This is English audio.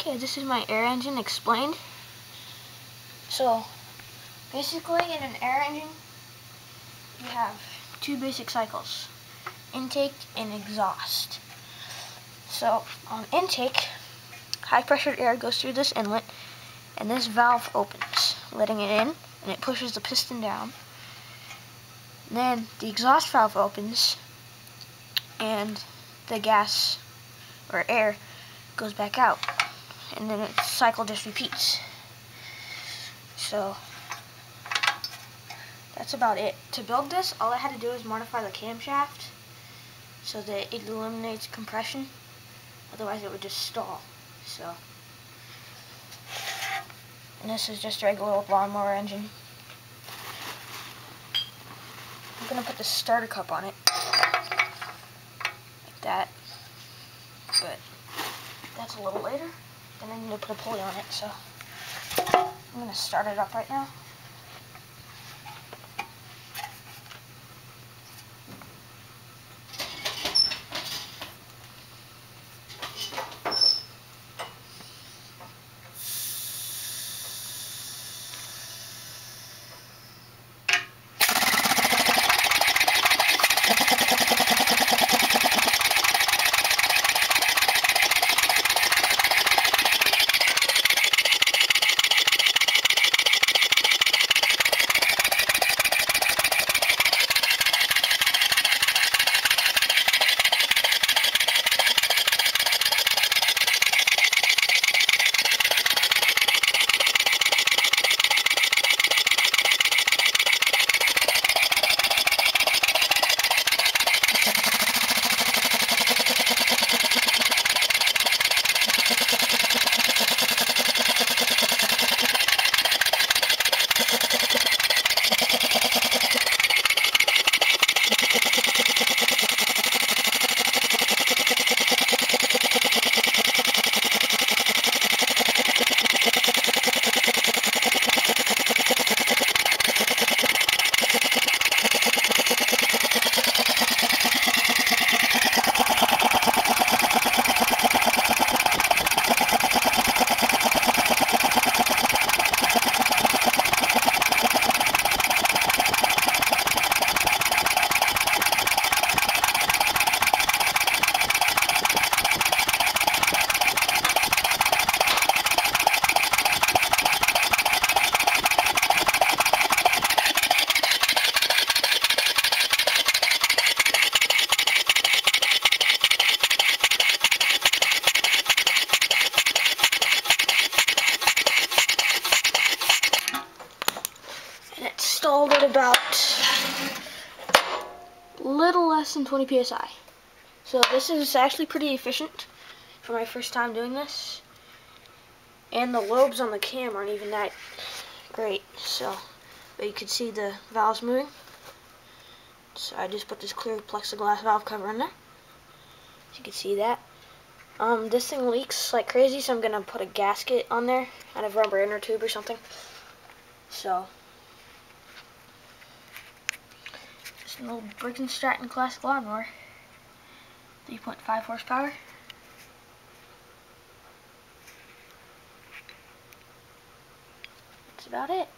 Okay, this is my air engine explained. So, basically in an air engine, you have two basic cycles, intake and exhaust. So, on intake, high pressure air goes through this inlet, and this valve opens, letting it in, and it pushes the piston down. Then the exhaust valve opens, and the gas, or air, goes back out. And then the cycle just repeats. So that's about it. To build this, all I had to do is modify the camshaft so that it eliminates compression. Otherwise it would just stall. So, and this is just a regular lawnmower engine. I'm gonna put the starter cup on it, like that. But that's a little later. Then I need to put a pulley on it, so. I'm going to start it up right now. Stalled at about a little less than 20 psi. So this is actually pretty efficient for my first time doing this. And the lobes on the cam aren't even that great. So, but you can see the valves moving. So I just put this clear plexiglass valve cover in there. So you can see that. Um, this thing leaks like crazy, so I'm going to put a gasket on there out of rubber inner tube or something. So, an old Briggs & Stratton classic lawnmower. 3.5 horsepower. That's about it.